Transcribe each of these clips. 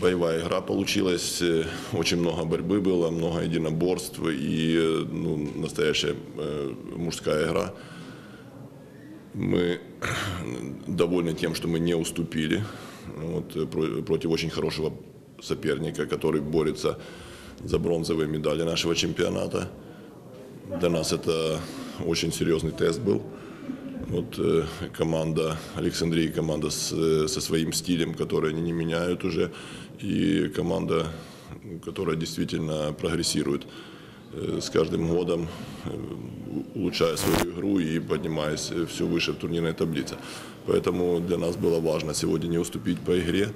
боевая игра получилась, э, очень много борьбы было, много единоборств и э, ну, настоящая э, мужская игра. Мы довольны тем, что мы не уступили вот, про- против очень хорошего соперника, который борется за бронзовые медали нашего чемпионата. Для нас это очень серьезный тест был. Вот э, команда Александрии, команда с, э, со своим стилем, который они не меняют уже, и команда, которая действительно прогрессирует э, с каждым годом, улучшая свою игру и поднимаясь все выше в турнирной таблице. Поэтому для нас было важно сегодня не уступить по игре.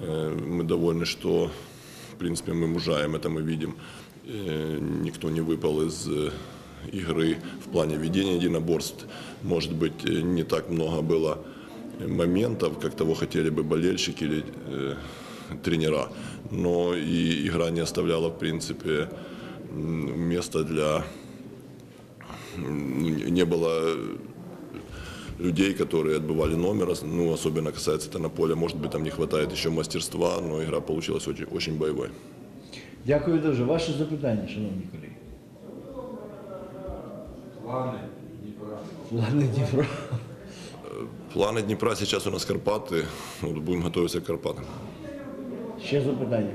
Мы довольны, что в принципе мы мужаем, это мы видим. Никто не выпал из игры в плане ведения единоборств. Может быть, э, не так много было моментов, как того хотели бы болельщики или э, тренера. Но и игра не оставляла, в принципе, места для... ну, Не было людей, которые отбывали номер, ну, особенно касается это на поле, может быть, там не хватает еще мастерства, но игра получилась очень, очень боевой. Дякую дуже. Ваше запитання, шановні колеги. Плани Дніпро. Планы Днепра сейчас у нас Карпаты, вот будем готовиться к Карпатам. Ще запитання.